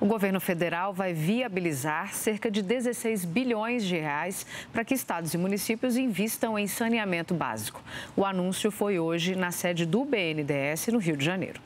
O governo federal vai viabilizar cerca de 16 bilhões de reais para que estados e municípios invistam em saneamento básico. O anúncio foi hoje na sede do BNDES, no Rio de Janeiro.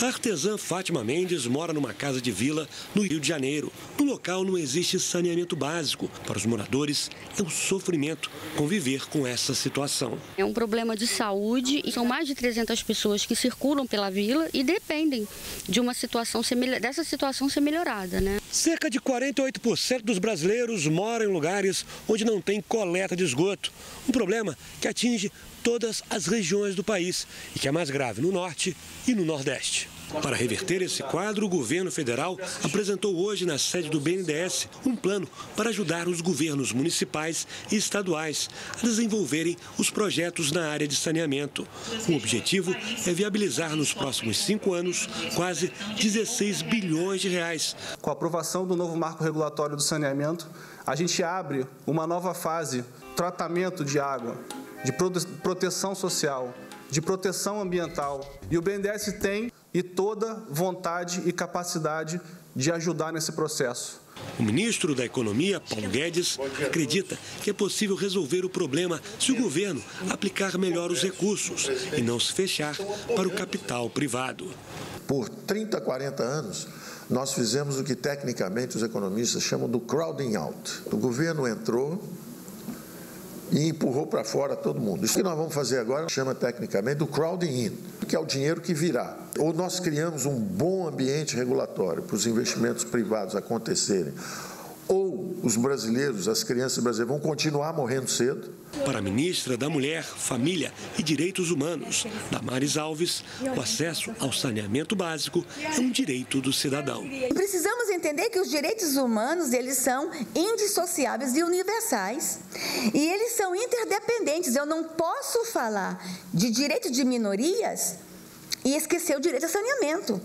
A artesã Fátima Mendes mora numa casa de vila no Rio de Janeiro. No local não existe saneamento básico. Para os moradores, é um sofrimento conviver com essa situação. É um problema de saúde e são mais de 300 pessoas que circulam pela vila e dependem de uma situação dessa situação ser melhorada, né? Cerca de 48% dos brasileiros moram em lugares onde não tem coleta de esgoto. Um problema que atinge todas as regiões do país e que é mais grave no norte e no nordeste. Para reverter esse quadro, o governo federal apresentou hoje na sede do BNDES um plano para ajudar os governos municipais e estaduais a desenvolverem os projetos na área de saneamento. O objetivo é viabilizar nos próximos cinco anos quase 16 bilhões de reais. Com a aprovação do novo marco regulatório do saneamento, a gente abre uma nova fase, tratamento de água, de proteção social, de proteção ambiental. E o BNDES tem e toda vontade e capacidade de ajudar nesse processo. O ministro da Economia, Paulo Guedes, acredita que é possível resolver o problema se o governo aplicar melhor os recursos e não se fechar para o capital privado. Por 30, 40 anos, nós fizemos o que tecnicamente os economistas chamam do crowding out. O governo entrou, e empurrou para fora todo mundo. Isso que nós vamos fazer agora chama tecnicamente do crowding in, que é o dinheiro que virá. Ou nós criamos um bom ambiente regulatório para os investimentos privados acontecerem, ou os brasileiros, as crianças brasileiras vão continuar morrendo cedo. Para a ministra da Mulher, Família e Direitos Humanos, Damares Alves, o acesso ao saneamento básico é um direito do cidadão. Precisamos entender que os direitos humanos, eles são indissociáveis e universais. E eles são interdependentes. Eu não posso falar de direito de minorias e esquecer o direito a saneamento.